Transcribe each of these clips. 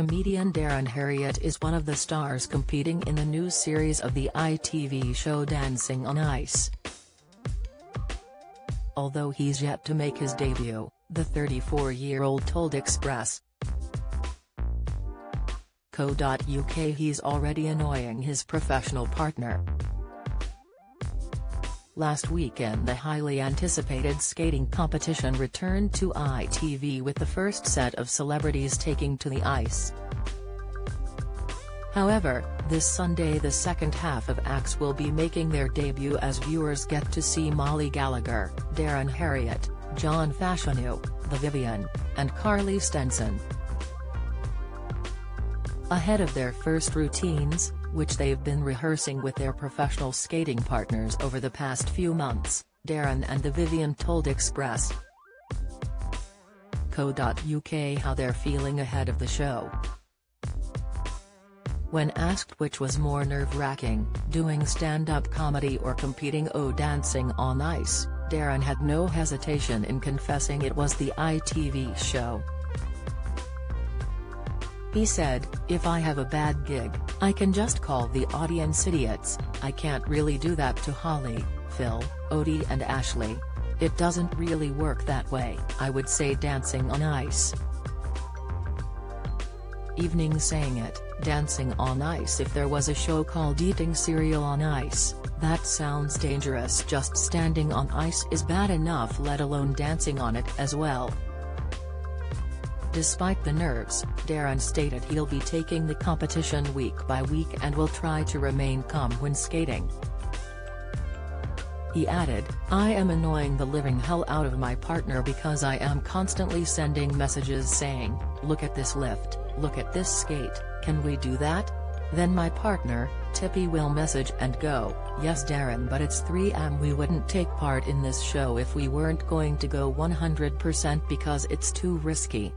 Comedian Darren Harriott is one of the stars competing in the new series of the ITV show Dancing on Ice. Although he's yet to make his debut, the 34-year-old told Express. Co.uk he's already annoying his professional partner. Last weekend the highly anticipated skating competition returned to ITV with the first set of celebrities taking to the ice. However, this Sunday the second half of acts will be making their debut as viewers get to see Mollie Gallagher, Darren Harriott, John Fashanu, The Vivienne, and Carley Stenson. Ahead of their first routines, which they've been rehearsing with their professional skating partners over the past few months, Darren and the Vivienne told Express. Co.uk how they're feeling ahead of the show. When asked which was more nerve-wracking, doing stand-up comedy or competing o dancing on ice, Darren had no hesitation in confessing it was the ITV show. He said, if I have a bad gig, I can just call the audience idiots, I can't really do that to Holly, Phil, Oti and Ashley. It doesn't really work that way, I would say dancing on ice. Evening saying it, dancing on ice if there was a show called Eating Cereal on Ice, that sounds dangerous just standing on ice is bad enough let alone dancing on it as well. Despite the nerves, Darren stated he'll be taking the competition week by week and will try to remain calm when skating. He added, I am annoying the living hell out of my partner because I am constantly sending messages saying, look at this lift, look at this skate, can we do that? Then my partner, Tippy will message and go, yes Darren but it's 3am we wouldn't take part in this show if we weren't going to go 100% because it's too risky.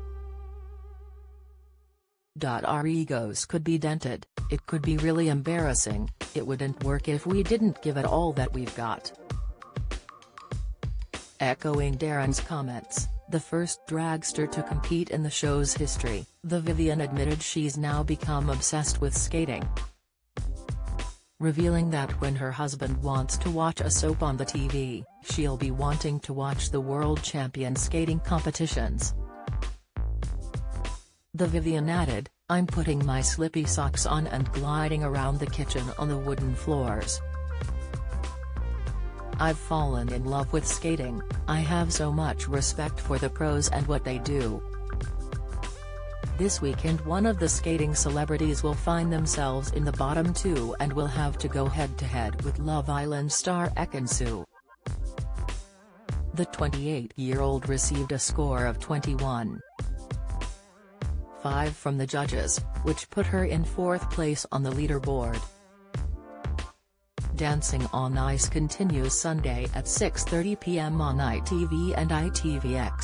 Our egos could be dented, it could be really embarrassing, it wouldn't work if we didn't give it all that we've got. Echoing Darren's comments, the first dragster to compete in the show's history, the Vivienne admitted she's now become obsessed with skating. Revealing that when her husband wants to watch a soap on the TV, she'll be wanting to watch the world champion skating competitions. The Vivienne added, I'm putting my slippy socks on and gliding around the kitchen on the wooden floors. I've fallen in love with skating, I have so much respect for the pros and what they do. This weekend one of the skating celebrities will find themselves in the bottom two and will have to go head-to-head -head with Love Island star Ekin-Su. The 28-year-old received a score of 21. 5 from the judges, which put her in fourth place on the leaderboard. Dancing on Ice continues Sunday at 6.30 p.m. on ITV and ITVX.